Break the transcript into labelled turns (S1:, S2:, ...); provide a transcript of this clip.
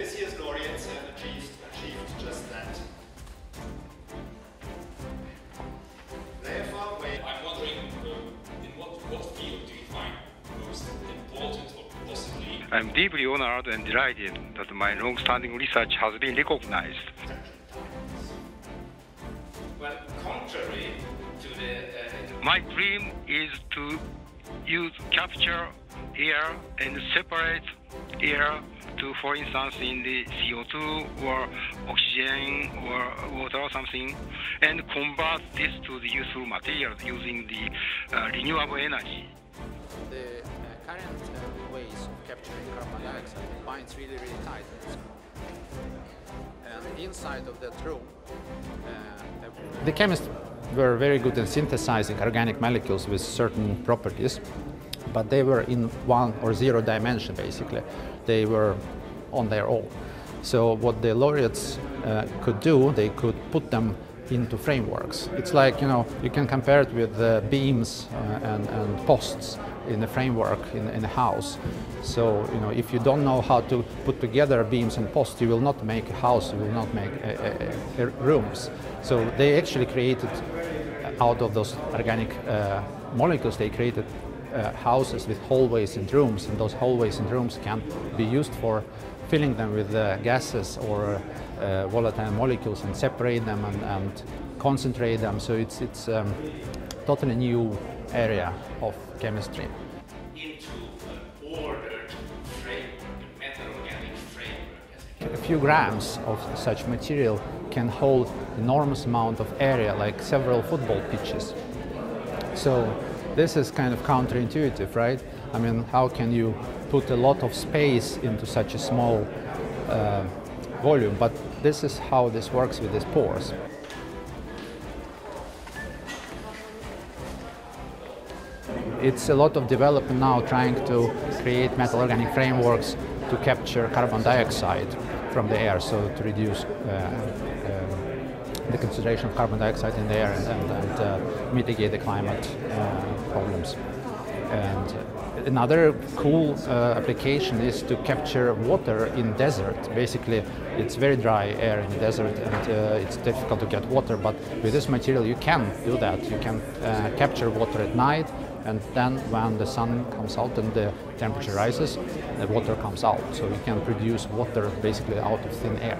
S1: This year's laureates have achieved, achieved just that. Therefore, we
S2: I'm wondering uh, in what, what field do you find most important or possibly
S3: I'm deeply honored and delighted that my long-standing research has been recognized.
S2: well contrary to the uh,
S3: My dream is to use capture air and separate air to, for instance, in the CO2 or oxygen or water or something, and convert this to the useful materials using the uh, renewable energy.
S4: The uh, current uh, ways of capturing carbon dioxide binds really, really tight. And inside of that room, uh, the chemists were very good in synthesizing organic molecules with certain properties, but they were in one or zero dimension basically. They were on their own. So what the laureates uh, could do, they could put them into frameworks. It's like, you know, you can compare it with uh, beams uh, and, and posts in a framework in, in a house. So, you know, if you don't know how to put together beams and posts, you will not make a house, you will not make uh, uh, uh, rooms. So they actually created, out of those organic uh, molecules, they created uh, houses with hallways and rooms, and those hallways and rooms can be used for filling them with uh, gases or uh, volatile molecules and separate them and, and concentrate them. So it's it's um, totally new area of chemistry.
S2: into an ordered framework, a metal-organic framework. as
S4: A few grams of such material can hold enormous amount of area, like several football pitches. So this is kind of counterintuitive, right? I mean, how can you put a lot of space into such a small uh, volume? But this is how this works with these pores. It's a lot of development now trying to create metal organic frameworks to capture carbon dioxide from the air, so to reduce uh, um, the concentration of carbon dioxide in the air and, and, and uh, mitigate the climate uh, problems. And uh, another cool uh, application is to capture water in desert. Basically, it's very dry air in the desert and uh, it's difficult to get water, but with this material you can do that. You can uh, capture water at night and then when the sun comes out and the temperature rises, the water comes out. So you can produce water basically out of thin air.